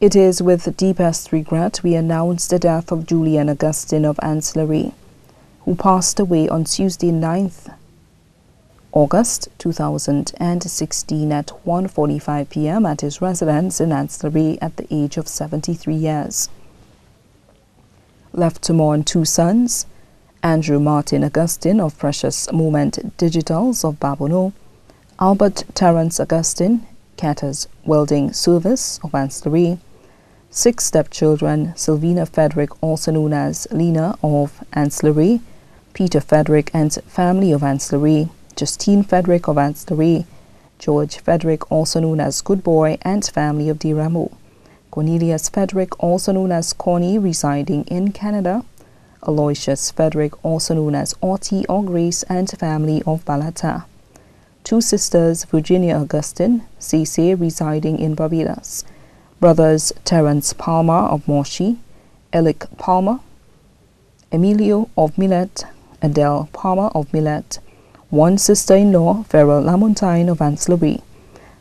It is with deepest regret we announce the death of Julian Augustin of Anse La Raye, who passed away on Tuesday 9th August 2016 at 1:45 p.m. at his residence in Anse La Raye at the age of 73 years. Left to mourn two sons, Andrew Martin Augustine of Precious Moment Digitals of Babonneau, Albert Terence Augustine, Catters Welding Service of Ancillary, six stepchildren, Sylvina Frederick, also known as Lena of Anse La Raye, Peter Frederick and family of Anse La Raye, Justine Frederick of Anse La Raye, George Frederick, also known as Good Boy, and family of Diramo, Cornelius Frederick, also known as Corny, residing in Canada, Aloysius Frederick, also known as Orty or Grace, and family of Balata. Two sisters, Virginia Augustine, Cece, residing in Barbados. Brothers Terence Palmer of Monchy, Elick Palmer, Emilio of Millet, Adele Palmer of Millet, one sister-in-law, Farrell Lamontine of Anse La Raye,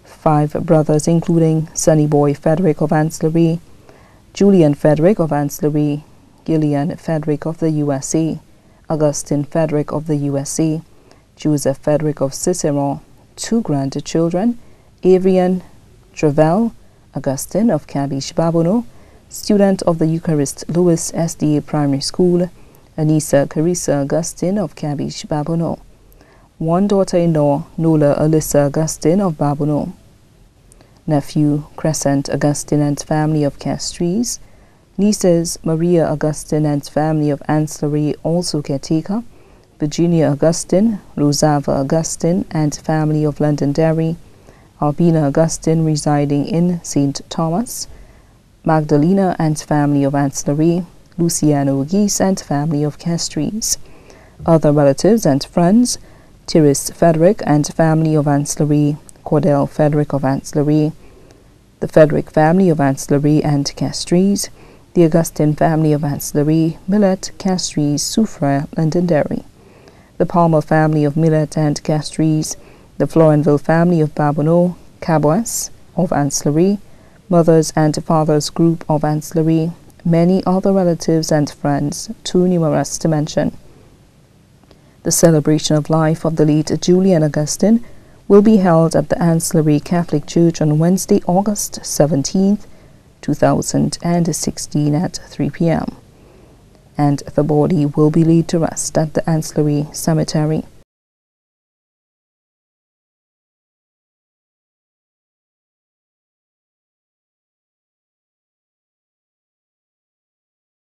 five brothers including Sonny Boy Frederick of Anse La Raye, Julian Frederick of Anse La Raye, Gillian Frederick of the USA, Augustine Frederick of the USA, Joseph Frederick of Cicero, two grandchildren, Avian Travell, Augustine of Cabbage Babonneau, student of the Eucharist Lewis SDA Primary School, Anissa Carissa Augustine of Cabbage Babonneau, one daughter-in-law, Nola Alyssa Augustine of Babonneau, nephew Crescent Augustine and family of Castries, Nieces Maria Augustine and family of Anse La Raye, also caretaker. Virginia Augustine, Rosava Augustine and family of Londonderry. Albina Augustine residing in St. Thomas. Magdalena and family of Anse La Raye. Luciano Geese and family of Castries. Other relatives and friends. Tiris Frederick and family of Anse La Raye. Cordell Frederick of Anse La Raye. The Frederick family of Anse La Raye and Castries the Augustine family of Anse La Raye, Millet, Castries, Soufrière, Londonderry, the Palmer family of Millet and Castries, the Florenville family of Babonneau, Cabois of Anse La Raye, Mothers and Fathers group of Anse La Raye, many other relatives and friends, too numerous to mention. The celebration of life of the late Julian Augustin will be held at the Anse La Raye Catholic Church on Wednesday, August 17th 2016 at 3 p.m. And the body will be laid to rest at the Anse La Raye Cemetery.